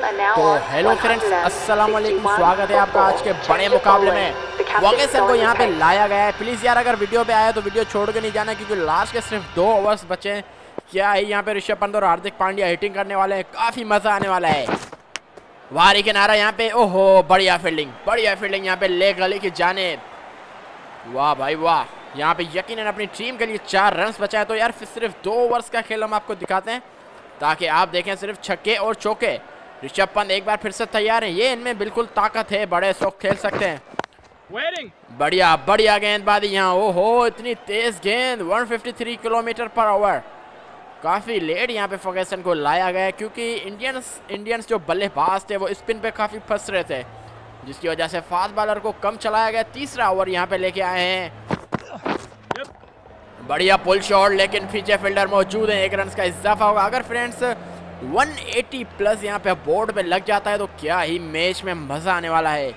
तो hello friends अस्सलाम वालेकुम स्वागत है आपका आज के बड़े मुकाबले में। वाकेसन को यहाँ पे लाया गया है। प्लीज़ यार अगर वीडियो पे आया तो वीडियो छोड़ के नहीं जाना क्योंकि लास्ट के सिर्फ़ दो ओवर्स बचे हैं। क्या है यहाँ पे ऋषभ पंत और हार्दिक पांड्या हिटिंग करने वाले हैं। काफ़ी मज़ा आने वाला है। वारी के नारा यहाँ पे ओहो बढ़िया फील्डिंग बढ़िया फील्डिंग यहाँ पे ले गली की जाने। वाह भाई वाह। यहाँ पे यकीन अपनी टीम के लिए चार रन बचाए तो यार सिर्फ़ दो ओवर्स का खेल हम आपको दिखाते हैं ताकि आप देखें सिर्फ़ छक्के और चौके। ऋषभ पंत एक बार फिर से तैयार है। ये इनमें बिल्कुल ताकत है। बड़े शौक खेल सकते हैं। बढ़िया बढ़िया गेंदबाजी यहाँ। ओहो इतनी तेज गेंद। 153 किलोमीटर पर आवर काफ़ी लेट यहाँ पे फर्गेसन को लाया गया क्योंकि इंडियंस इंडियंस जो बल्लेबाज थे वो स्पिन पे काफ़ी फंस रहे थे जिसकी वजह से फास्ट बॉलर को कम चलाया गया। तीसरा ओवर यहाँ पे लेके आए हैं। बढ़िया पुल शॉट लेकिन पीछे फील्डर मौजूद है। एक रन का इजाफा होगा। अगर फ्रेंड्स 180 प्लस यहाँ पे बोर्ड पे लग जाता है तो क्या ही मैच में मज़ा आने वाला है।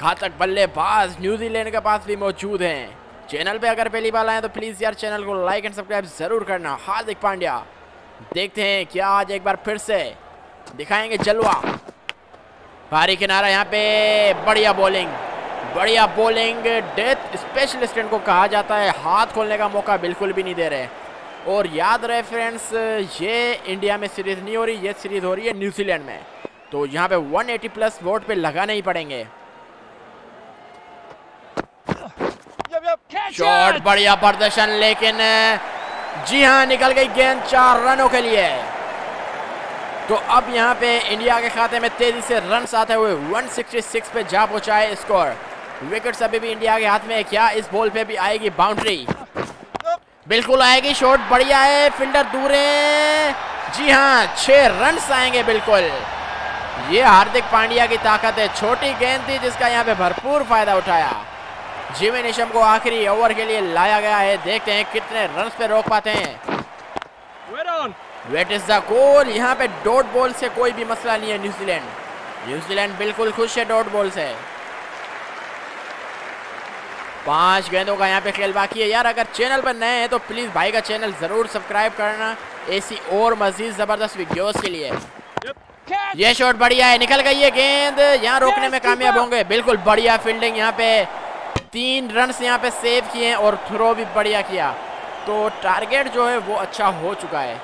घातक बल्लेबाज न्यूजीलैंड के पास भी मौजूद हैं। चैनल पे अगर पहली बार आए तो प्लीज़ यार चैनल को लाइक एंड सब्सक्राइब ज़रूर करना। हार्दिक पांड्या, देखते हैं क्या आज एक बार फिर से दिखाएँगे जलवा। भारी किनारा यहाँ पे, बढ़िया बॉलिंग बढ़िया बॉलिंग डेथ स्पेशलिस्ट इनको कहा जाता है। हाथ खोलने का मौका बिल्कुल भी नहीं दे रहे। और याद रहे फ्रेंड्स ये इंडिया में सीरीज़ नहीं हो रही ये सीरीज़ हो रही है न्यूजीलैंड में। तो यहाँ पे 180 प्लस वोट पे लगाने ही पड़ेंगे। शॉट बढ़िया प्रदर्शन लेकिन जी हाँ निकल गई गेंद चार रनों के लिए। तो अब यहाँ पे इंडिया के खाते में तेज़ी से रन आते हुए 166 पे जा पहुँचा है स्कोर विकेट अभी भी इंडिया के हाथ में है क्या इस बॉल पे भी आएगी बाउंड्री बिल्कुल आएगी शॉट बढ़िया है फील्डर दूर है। जी हाँ छह रन आएँगे बिल्कुल। ये हार्दिक पांड्या की ताकत है छोटी गेंद थी जिसका यहाँ पे भरपूर फ़ायदा उठाया। जिमी निशम को आखिरी ओवर के लिए लाया गया है देखते हैं कितने रन पे रोक पाते हैं। वेट इज़ द गोल यहाँ पे डॉट बॉल से कोई भी मसला नहीं है न्यूजीलैंड। न्यूजीलैंड बिल्कुल खुश है डॉट बॉल से। पाँच गेंदों का यहाँ पे खेल बाकी है। यार, अगर चैनल पर नए हैं तो प्लीज़ भाई का चैनल ज़रूर सब्सक्राइब करना। ऐसी और मजीद ज़बरदस्त वीडियोस के लिए। ये शॉट बढ़िया है, निकल गई है गेंद। यहाँ रोकने में कामयाब होंगे। बिल्कुल बढ़िया फील्डिंग यहाँ पे। तीन रन यहाँ पे सेव किए और थ्रो भी बढ़िया किया। तो टारगेट जो है, वो अच्छा हो चुका है।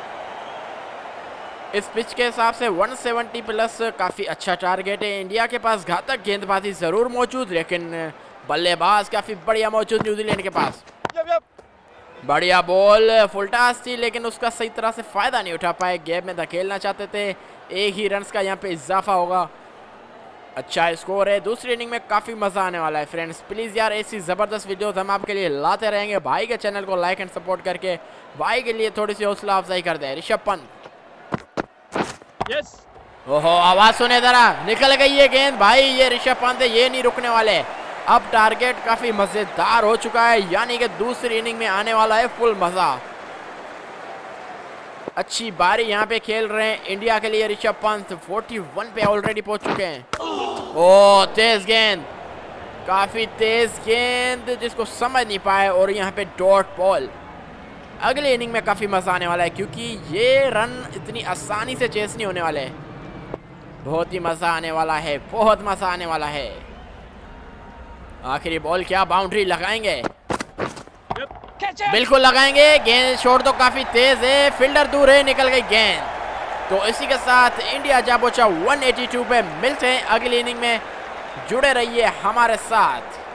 इस पिच के हिसाब से 170 प्लस काफ़ी अच्छा टारगेट है। इंडिया के पास घातक गेंदबाजी ज़रूर मौजूद, लेकिन बल्लेबाज काफ़ी बढ़िया मौजूद न्यूजीलैंड के पास। बढ़िया बॉल फुलटास थी लेकिन उसका सही तरह से फ़ायदा नहीं उठा पाए। गेम में धकेलना चाहते थे एक ही रन का यहाँ पे इजाफा होगा। अच्छा स्कोर है दूसरी इनिंग में काफ़ी मज़ा आने वाला है फ्रेंड्स। प्लीज़ यार ऐसी ज़बरदस्त वीडियोस हम आपके लिए लाते रहेंगे। भाई के चैनल को लाइक एंड सपोर्ट करके भाई के लिए थोड़ी सी हौसला अफजाई कर दे ऋषभ पंत। यस ओहो आवाज़ सुने जरा निकल गई ये गेंद। भाई ये ऋषभ पंत है ये नहीं रुकने वाले। अब टारगेट काफ़ी मज़ेदार हो चुका है, यानी कि दूसरी इनिंग में आने वाला है फुल मज़ा। अच्छी बारी यहाँ पे खेल रहे हैं, इंडिया के लिए ऋषभ पंत 41 पे ऑलरेडी पहुँच चुके हैं। ओ तेज गेंद। काफ़ी तेज गेंद जिसको समझ नहीं पाए, और यहाँ पे डॉट बॉल। अगले इनिंग में काफ़ी मज़ा आने वाला है, क्योंकि ये रन इतनी आसानी से चेस नहीं होने वाले। बहुत ही मज़ा आने वाला है, बहुत मज़ा आने वाला है। आखिरी बॉल क्या बाउंड्री लगाएँगे? बिल्कुल लगाएँगे। गेंद छोड़ तो काफ़ी तेज है। फील्डर दूर है निकल गई गेंद। तो इसी के साथ इंडिया जाबोचा पहुँचा 182 पे मिलते हैं। अगली इनिंग में जुड़े रहिए हमारे साथ।